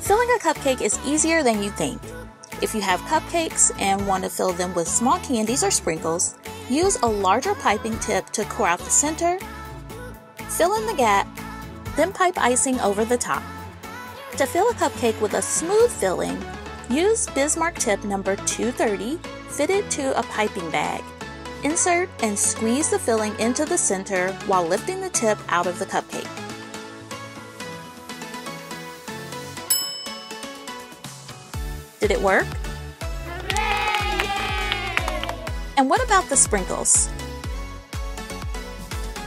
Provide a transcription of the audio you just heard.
Filling a cupcake is easier than you think. If you have cupcakes and want to fill them with small candies or sprinkles, use a larger piping tip to core out the center, fill in the gap, then pipe icing over the top. To fill a cupcake with a smooth filling, use Bismarck tip number 230 fitted to a piping bag. Insert and squeeze the filling into the center while lifting the tip out of the cupcake. Did it work? And what about the sprinkles?